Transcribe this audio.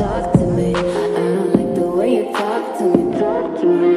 talk to me. I don't like the way you talk to me, talk to me.